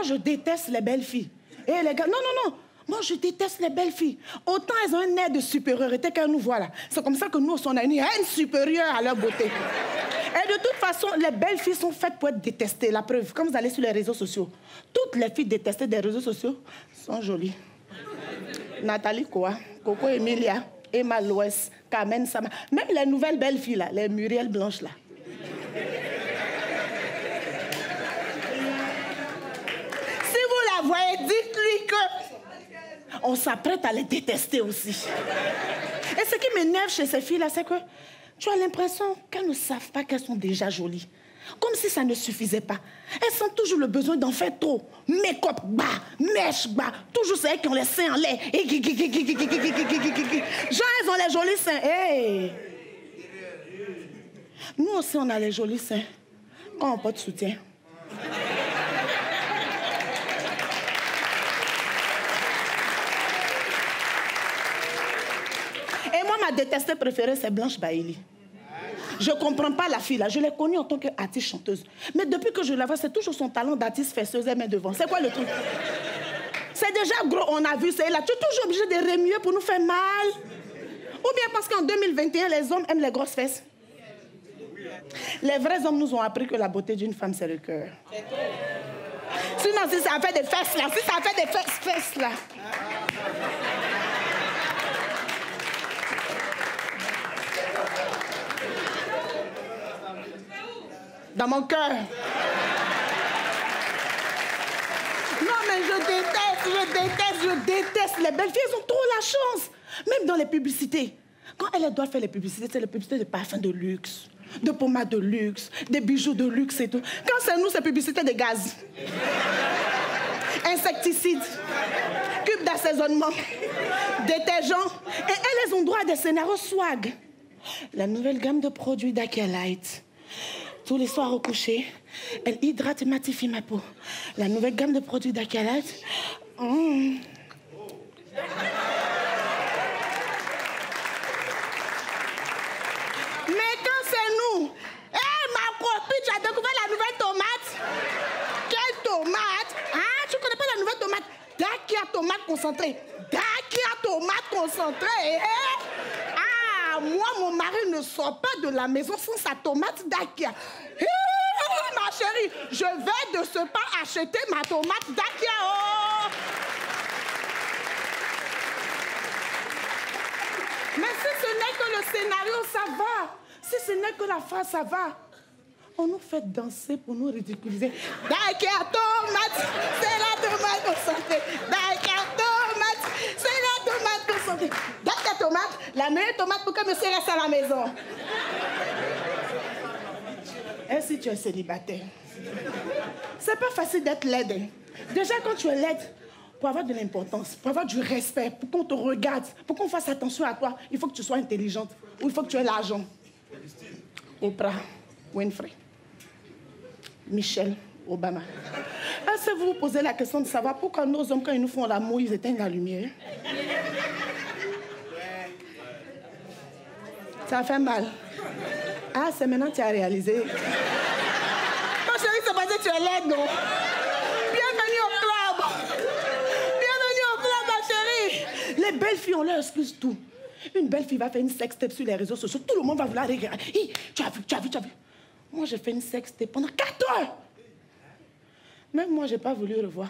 Moi, je déteste les belles filles. Et les gars, non, non, non. Moi, je déteste les belles filles. Autant elles ont un air de supériorité qu'elles nous voient là. C'est comme ça que nous, on a une haine supérieure à leur beauté. Et de toute façon, les belles filles sont faites pour être détestées. La preuve, quand vous allez sur les réseaux sociaux, toutes les filles détestées des réseaux sociaux sont jolies. Nathalie Koa, Coco Emilia, Emma Loès, Carmen Sama. Même les nouvelles belles filles là, les Muriel Blanches là. Dites-lui que on s'apprête à les détester aussi. Et ce qui m'énerve chez ces filles-là, c'est que tu as l'impression qu'elles ne savent pas qu'elles sont déjà jolies. Comme si ça ne suffisait pas. Elles sentent toujours le besoin d'en faire trop. Make-up bas, mèche bas. Toujours celles qui ont les seins en lait. Genre, elles ont les jolis seins. Hey. Nous aussi, on a les jolis seins. Quand on porte soutien. Ma détestée préférée, c'est Blanche Bailey. Je ne comprends pas la fille là. Je l'ai connue en tant qu'artiste chanteuse. Mais depuis que je la vois, c'est toujours son talent d'artiste fesseuse et met devant. C'est quoi le truc? C'est déjà gros, on a vu, c'est là. Tu es toujours obligé de remuer pour nous faire mal. Ou bien parce qu'en 2021, les hommes aiment les grosses fesses. Les vrais hommes nous ont appris que la beauté d'une femme, c'est le cœur. Sinon, si ça fait des fesses là, si ça fait des fesses, fesses là. Dans mon cœur. Non, mais je déteste, je déteste, je déteste les belles filles. Elles ont trop la chance. Même dans les publicités. Quand elles doivent faire les publicités, c'est les publicités de parfums de luxe, de pommades de luxe, des bijoux de luxe et tout. Quand c'est nous, c'est publicité de gaz. Insecticides, cubes d'assaisonnement, détergents. Et elles ont droit à des scénarios swag. La nouvelle gamme de produits Light tous les soirs au coucher, elle hydrate et matifie ma peau. La nouvelle gamme de produits d'Acalat. Mmh. Mais quand c'est nous, hé hey, ma copine, tu as découvert la nouvelle tomate Quelle tomate Hein? Tu connais pas la nouvelle tomate? Dakia tomate concentrée. Dakia tomate concentrée. Hein? Moi, mon mari ne sort pas de la maison sans sa tomate d'Akia. ma chérie, je vais de ce pas acheter ma tomate d'Akia. Oh. Mais si ce n'est que le scénario, ça va. Si ce n'est que la phrase, ça va. On nous fait danser pour nous ridiculiser. Dakia tomate, c'est la tomate concentrée. Dakia tomate, c'est la tomate concentrée tomate, la meilleure tomate pour que monsieur reste à la maison. Et si tu es célibataire, c'est pas facile d'être laide. Déjà, quand tu es laide, pour avoir de l'importance, pour avoir du respect, pour qu'on te regarde, pour qu'on fasse attention à toi, il faut que tu sois intelligente ou il faut que tu aies l'argent. Oprah Winfrey, Michelle Obama. Est-ce que vous vous posez la question de savoir pourquoi nos hommes, quand ils nous font l'amour, ils éteignent la lumière? Ça fait mal. Ah, c'est maintenant que tu as réalisé. Mon chéri, c'est parce que tu es laide, non Bienvenue au club. Bienvenue au club, ma chérie. Les belles filles, on leur excuse tout. Une belle fille va faire une sextape sur les réseaux sociaux. Tout le monde va vouloir regarder. tu as vu, tu as vu, tu as vu. Moi, j'ai fait une sextape pendant 4 heures. Même moi, je n'ai pas voulu revoir.